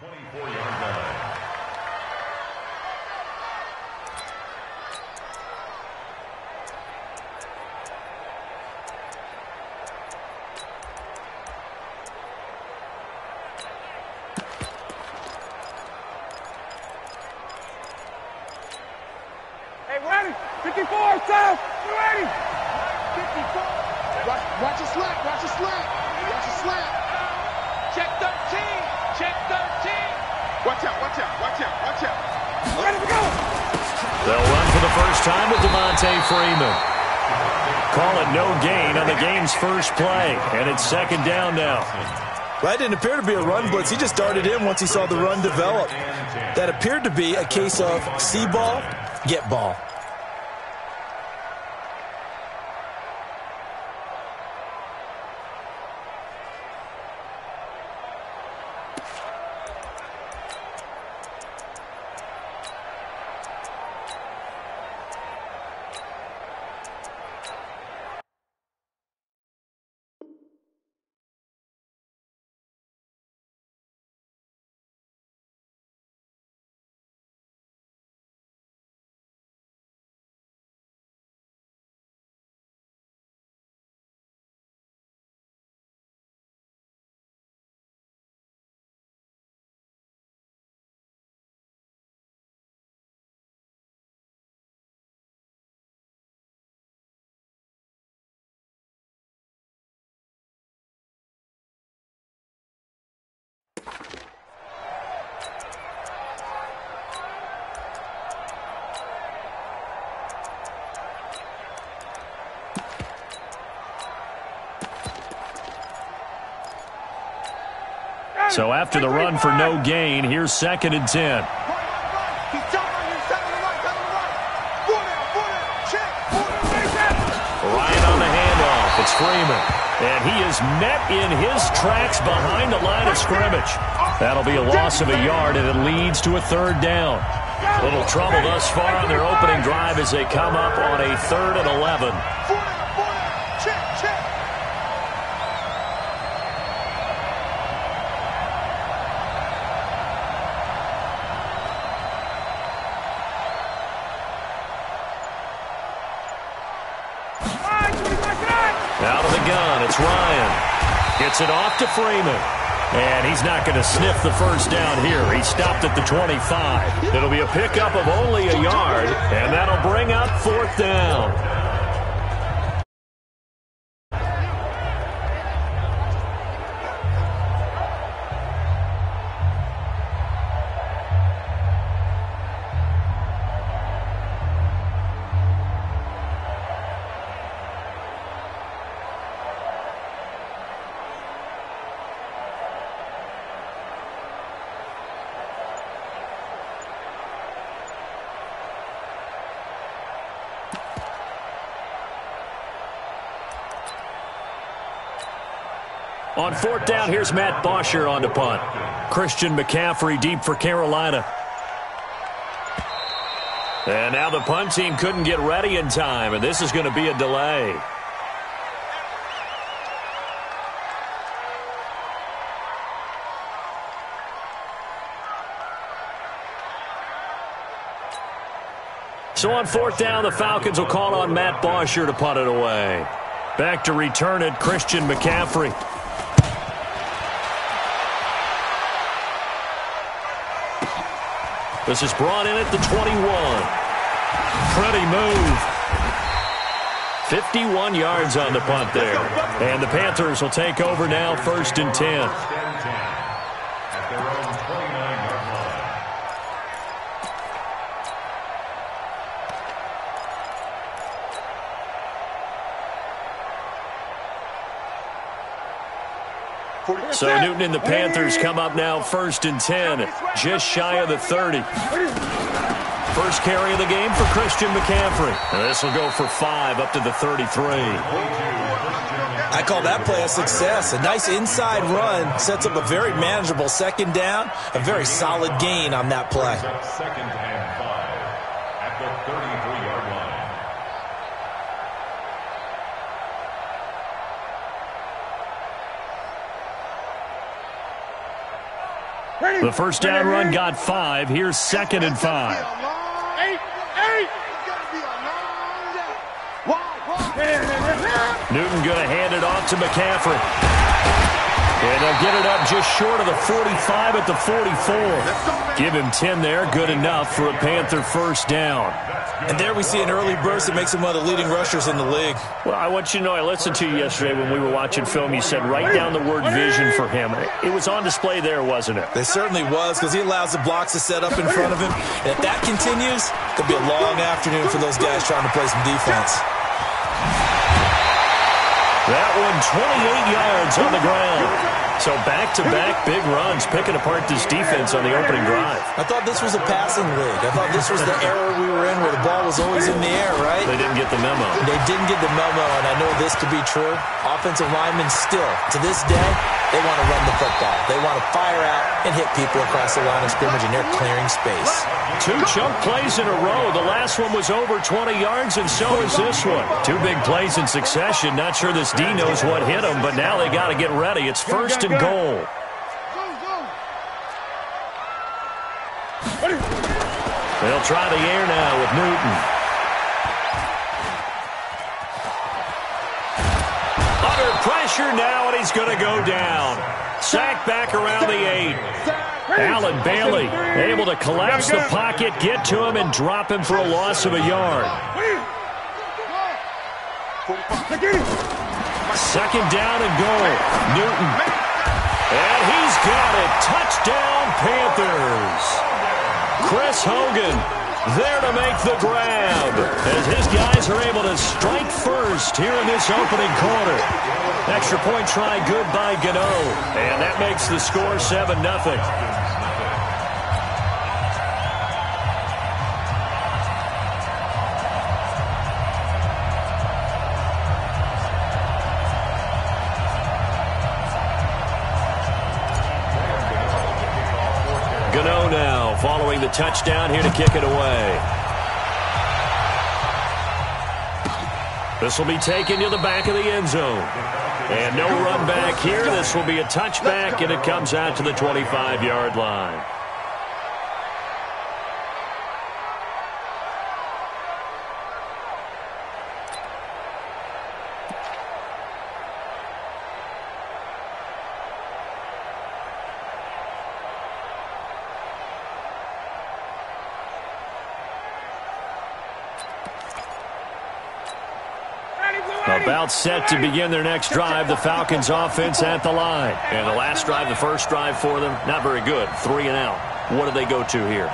24-yard line. 54, South. You ready? 54. Watch, watch your slap. Watch your slap. First time with Devonta Freeman. Call it no gain on the game's first play, and it's second down now. That didn't appear to be a run blitz. He just darted in once he saw the run develop. That appeared to be a case of see ball, get ball. So after the run for no gain, here's second and 10. He's jumping on you. Set on the right. On the right. Foot out. Foot out. Check. Foot out. Ryan on the handoff. It's Freeman. And he is met in his tracks behind the line of scrimmage. That'll be a loss of a yard, and it leads to a third down. A Little trouble thus far on their opening drive as they come up on a third and 11. Foot out. Foot out. Check. Check. Out of the gun, it's Ryan. Gets it off to Freeman. And he's not going to sniff the first down here. He stopped at the 25. It'll be a pickup of only a yard, and that'll bring up fourth down. On fourth down, here's Matt Bosher on to punt. Christian McCaffrey deep for Carolina. And now the punt team couldn't get ready in time, and this is going to be a delay. So on fourth down, the Falcons will call on Matt Bosher to punt it away. Back to return it, Christian McCaffrey. This is brought in at the 21. Pretty move. 51 yards on the punt there. And the Panthers will take over now first and 10. At their own 29-yard line. So Newton and the Panthers come up now first and 10, just shy of the 30. First carry of the game for Christian McCaffrey. And this will go for five up to the 33. I call that play a success. A nice inside run sets up a very manageable second down, a very solid gain on that play. Second and five at the 33-yard line. The first down run got five. Here's second and five. Newton going to hand it off to McCaffrey. And they'll get it up just short of the 45 at the 44. Give him 10 there. Good enough for a Panther first down. And there we see an early burst that makes him one of the leading rushers in the league. Well, I want you to know, I listened to you yesterday when we were watching film. You said write down the word vision for him. It was on display there, wasn't it? It certainly was because he allows the blocks to set up in front of him. And if that continues, it could be a long afternoon for those guys trying to play some defense. That one 28 yards on the ground. So back-to-back big runs, picking apart this defense on the opening drive. I thought this was a passing league. I thought this was the era we were in where the ball was always in the air, right? They didn't get the memo. They didn't get the memo, and I know this to be true. Offensive linemen still, to this day, they want to run the football. They want to fire out and hit people across the line of scrimmage, and they're clearing space. Two chunk plays in a row. The last one was over 20 yards, and so is this one. Two big plays in succession. Not sure this D knows what hit him, but now they got to get ready. It's first and goal. They'll try the air now with Newton. Under pressure now, and he's going to go down. Sack back around the eight. Allen Bailey able to collapse the pocket, get to him, and drop him for a loss of a yard. Second down and goal. Newton. And he's got it. Touchdown, Panthers. Chris Hogan there to make the grab as his guys are able to strike first here in this opening quarter. Extra point try good by Gano. And that makes the score 7-0. Following the touchdown here to kick it away. This will be taken to the back of the end zone. And no run back here. This will be a touchback, and it comes out to the 25-yard line. About set to begin their next drive. The Falcons offense at the line. And the last drive, the first drive for them, not very good. Three and out. What do they go to here?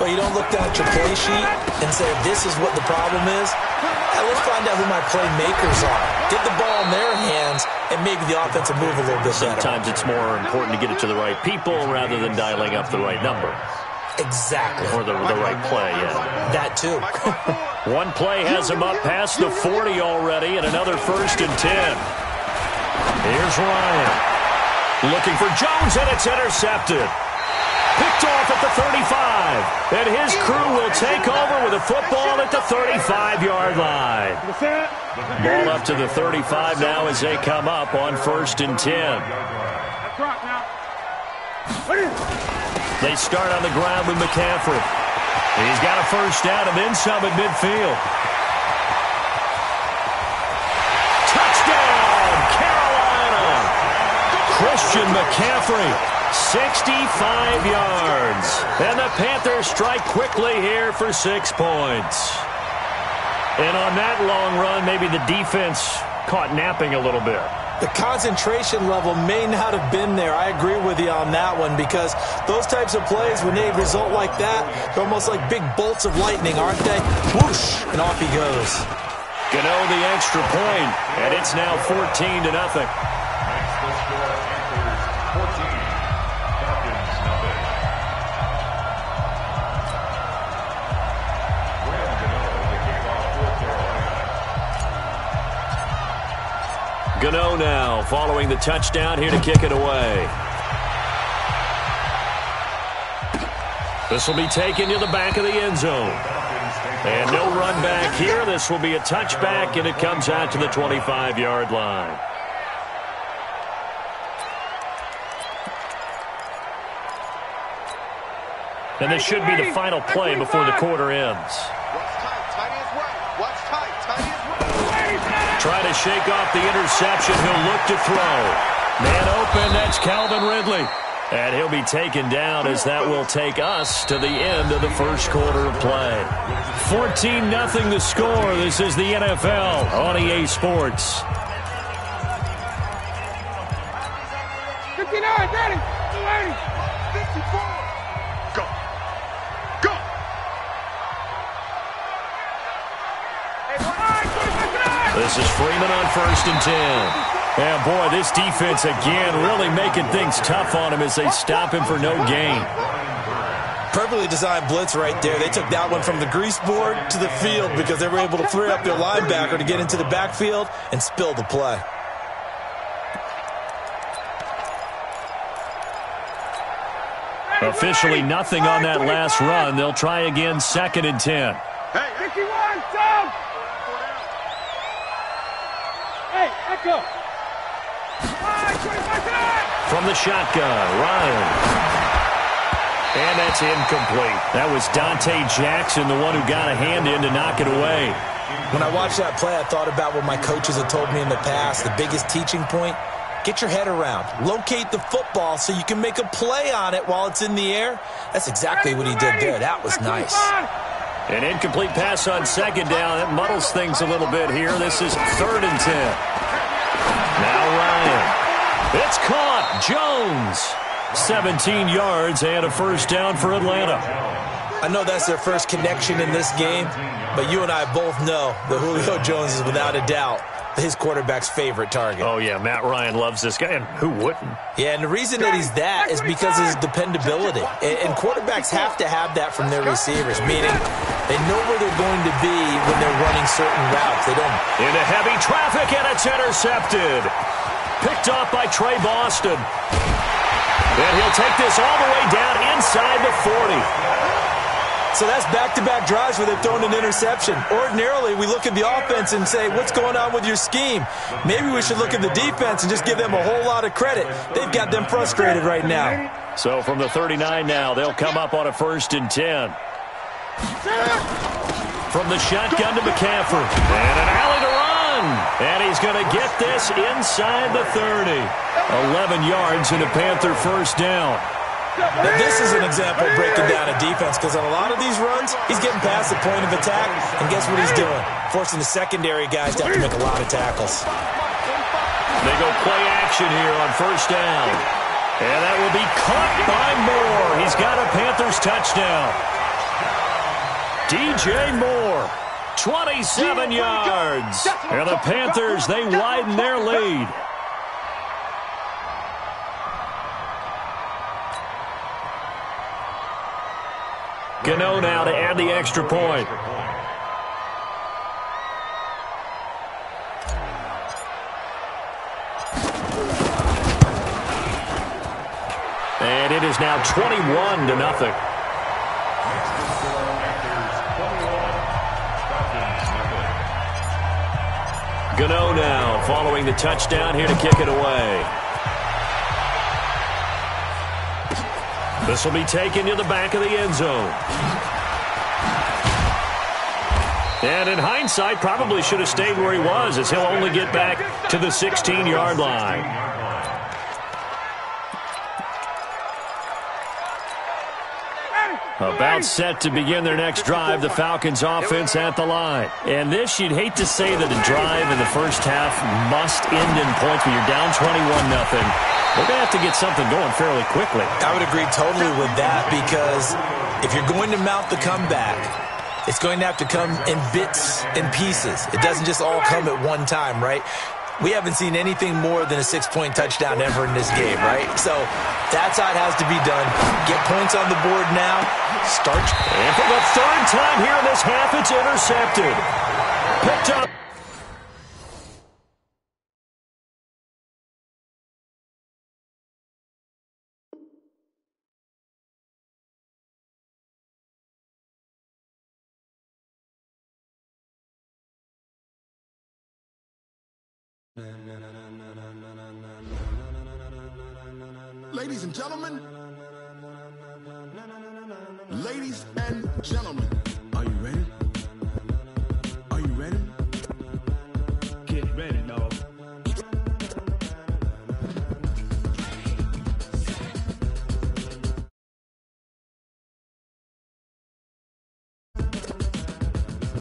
Well, you don't look down at your play sheet and say, this is what the problem is. Now, let's find out who my playmakers are. Get the ball in their hands, and maybe the offense will move a little bit better. Sometimes it's more important to get it to the right people rather than dialing up the right number. Exactly. Or the, the right play, yeah. That too. One play has him up past the 40 already, and another first and 10. Here's Ryan. Looking for Jones, and it's intercepted. Picked off at the 35. And his crew will take over with a football at the 35-yard line. Ball up to the 35 now as they come up on first and 10. They start on the ground with McCaffrey. He's got a first down and then some at midfield. Touchdown, Carolina! Christian McCaffrey, 65 yards. And the Panthers strike quickly here for six points. And on that long run, maybe the defense caught napping a little bit. The concentration level may not have been there. I agree with you on that one because those types of plays, when they result like that, they're almost like big bolts of lightning, aren't they? Whoosh, and off he goes. Gano the extra point, and it's now 14 to nothing. Gano now following the touchdown here to kick it away. This will be taken to the back of the end zone. And no run back here. This will be a touchback, and it comes out to the 25-yard line. And this should be the final play before the quarter ends. Try to shake off the interception. He'll look to throw. Man open, that's Calvin Ridley. And he'll be taken down as that will take us to the end of the first quarter of play. 14-0 the score. This is the NFL on EA Sports. This is Freeman on first and 10. And boy, this defense again really making things tough on him as they stop him for no gain. Perfectly designed blitz right there. They took that one from the grease board to the field because they were able to free up their linebacker to get into the backfield and spill the play. Officially nothing on that last run. They'll try again second and 10. Hey, 51, Tom. Hey, Echo. Five, 25 tonight. From the shotgun, Ryan. And that's incomplete. That was Donte Jackson, the one who got a hand in to knock it away. When I watched that play, I thought about what my coaches had told me in the past. The biggest teaching point, get your head around. Locate the football so you can make a play on it while it's in the air. That's exactly what he did there. That was nice. An incomplete pass on second down. That muddles things a little bit here. This is third and 10. Now Ryan. It's caught. Jones. 17 yards and a first down for Atlanta. I know that's their first connection in this game, but you and I both know that Julio Jones is without a doubt his quarterback's favorite target. Oh, yeah, Matt Ryan loves this guy, and who wouldn't? Yeah, and the reason that he's that is because of his dependability. And, quarterbacks have to have that from their receivers, meaning they know where they're going to be when they're running certain routes. They don't. Into heavy traffic, and it's intercepted. Picked off by Tre Boston. And he'll take this all the way down inside the 40. So that's back-to-back drives where they've thrown an interception. Ordinarily, we look at the offense and say, what's going on with your scheme? Maybe we should look at the defense and just give them a whole lot of credit. They've got them frustrated right now. So from the 39 now, they'll come up on a first and 10. From the shotgun to McCaffrey. And an alley to run. And he's going to get this inside the 30. 11 yards and a Panther first down. Now, this is an example of breaking down a defense because on a lot of these runs, he's getting past the point of attack, and guess what he's doing? Forcing the secondary guys to have to make a lot of tackles. They go play action here on first down. And that will be caught by Moore. He's got a Panthers touchdown. DJ Moore, 27 yards. And the Panthers, they widen their lead. Gano now to add the extra point. And it is now 21 to nothing. Gano now following the touchdown here to kick it away. This will be taken to the back of the end zone. And in hindsight, probably should have stayed where he was as he'll only get back to the 16-yard line. About set to begin their next drive, the Falcons offense at the line. And this, you'd hate to say that a drive in the first half must end in points when you're down 21 nothing. They're going to have to get something going fairly quickly. I would agree totally with that because if you're going to mount the comeback, it's going to have to come in bits and pieces. It doesn't just all come at one time, right? We haven't seen anything more than a six-point touchdown ever in this game, right? So that's how it has to be done. Get points on the board now. Start. And for the third time here in this half, it's intercepted. Picked up. Ladies and gentlemen, Ladies and gentlemen,